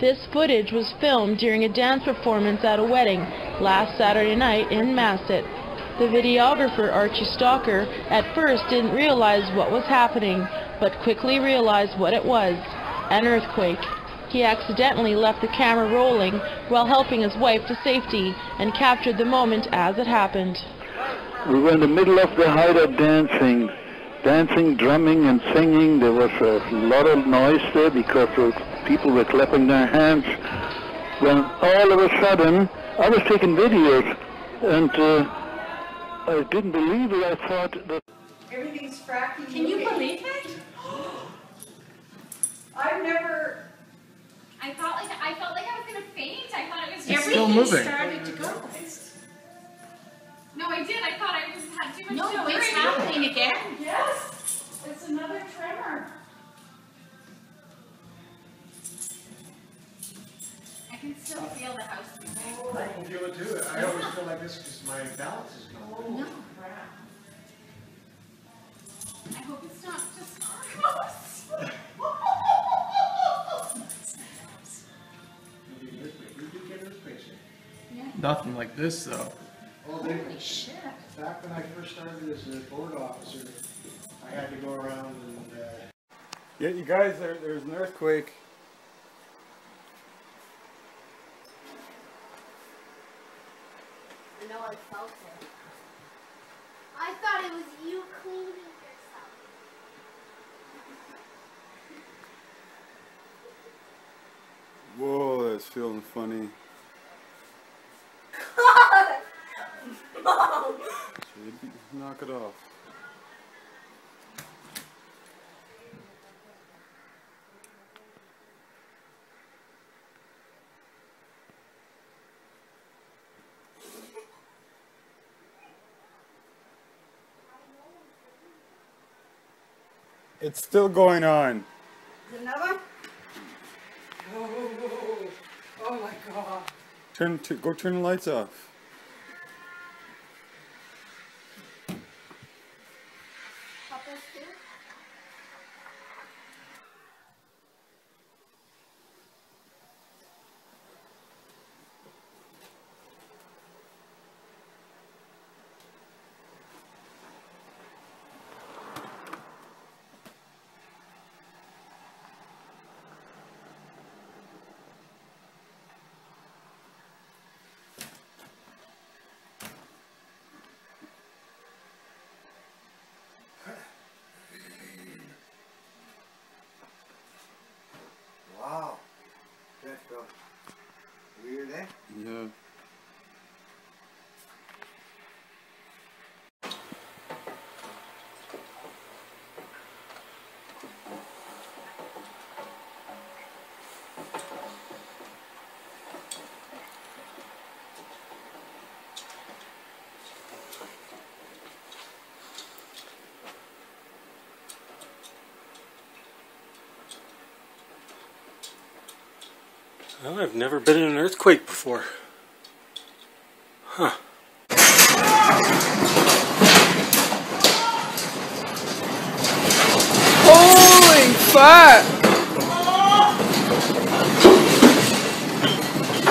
This footage was filmed during a dance performance at a wedding last Saturday night in Masset. The videographer Archie Stalker at first didn't realize what was happening, but quickly realized what it was, an earthquake. He accidentally left the camera rolling while helping his wife to safety and captured the moment as it happened. We were in the middle of the of dancing, dancing, drumming and singing. There was a lot of noise there because of people were clapping their hands. When all of a sudden, I was taking videos and uh, I didn't believe it. I thought that Everything's fracking. Can you believe it? I've never, I felt like I felt like I was gonna faint. I thought it was It's just still moving. started to go. No, I did. I thought I just had too much No, to it's worry about. happening again. Still feel the house moving. I can feel it too. I always feel like this because my balance is gone. No crap. I hope it's not just Carlos. You get earthquake. You do get earthquakes here. Nothing like this though. Oh, they, Holy shit. back when I first started as a board officer, I had to go around and, uh, Yeah, you guys, there, there's an earthquake. I know felt it. I thought it was you cleaning yourself. Whoa, that's feeling funny. Mom! Should knock it off. It's still going on. Another? Oh, oh my god. Turn to go turn the lights off. Papa's too? wow. That felt weird, eh? Yeah. Well, I've never been in an earthquake before. Huh. Holy fuck!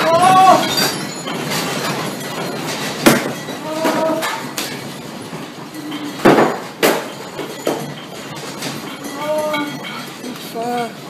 Oh. Fuck.